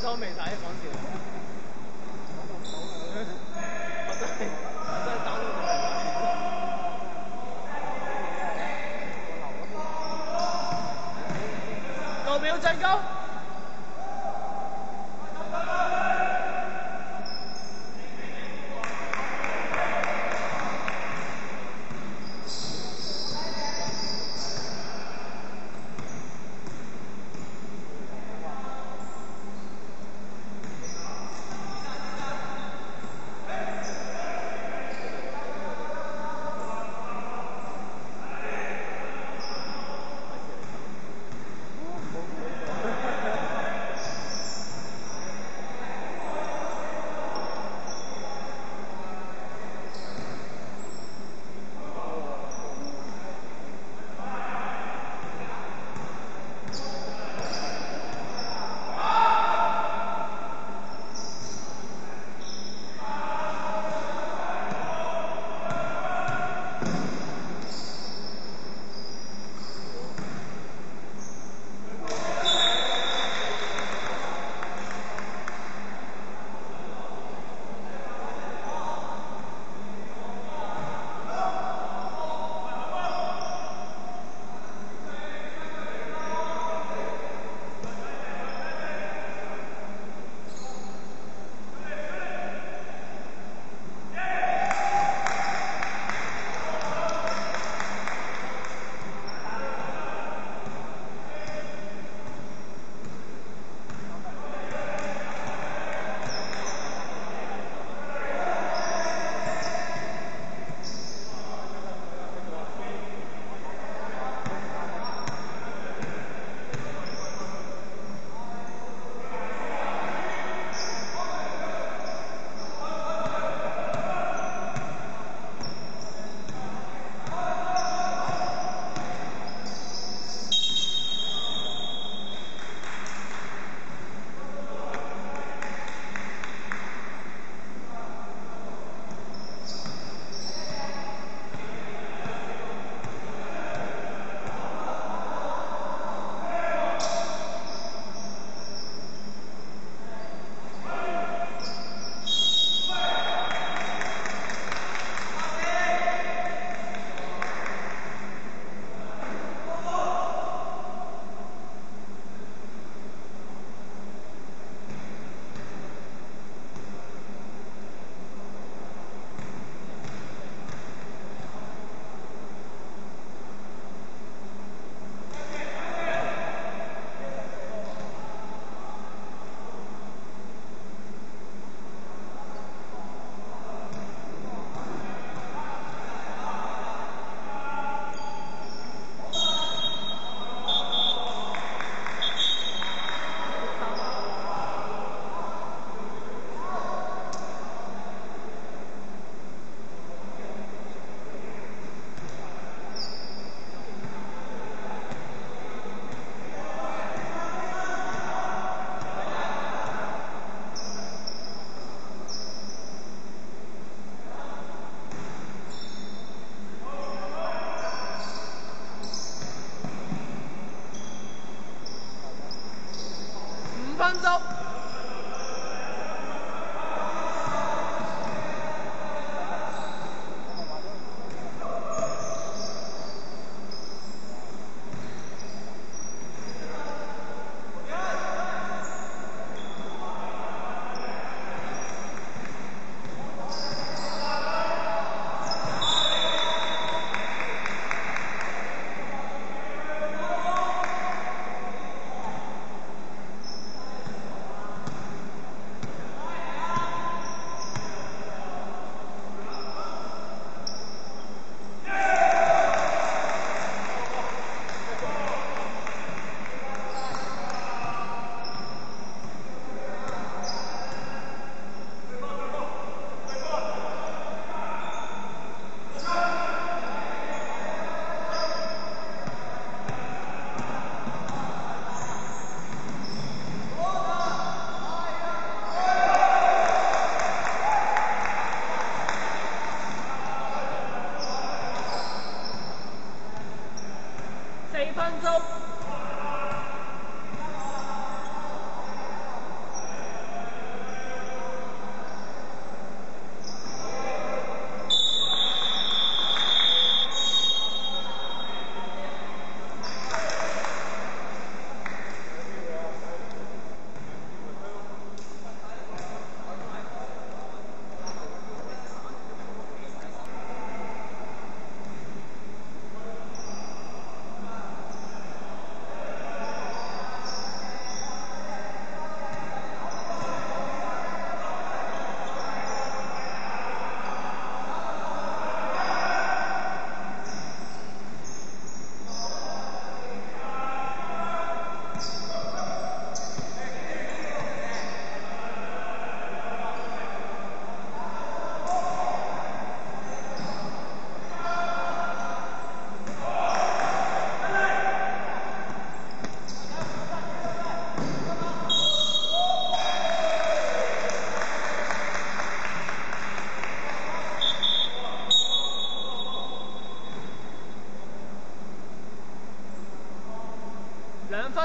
招美达的房姐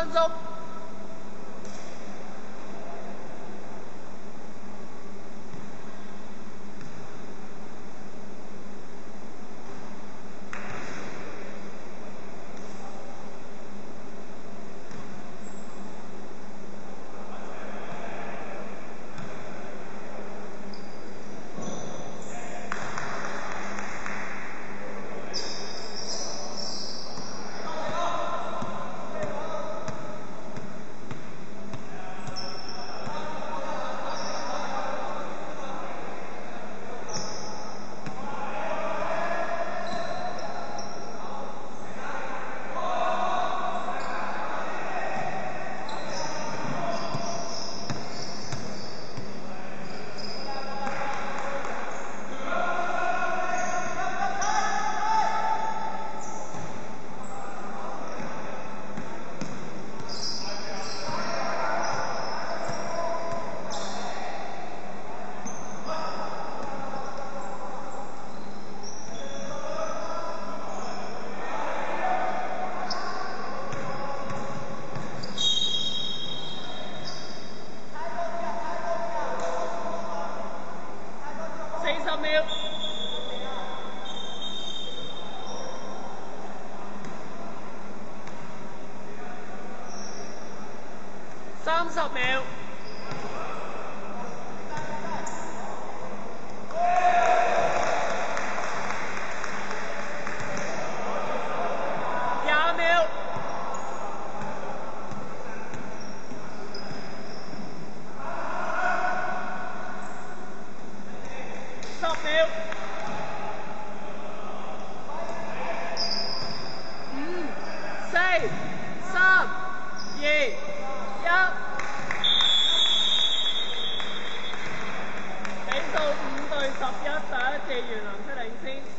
分钟。十秒。廿秒。十秒。五、四、三、二、一。十一，十一次元能出領先。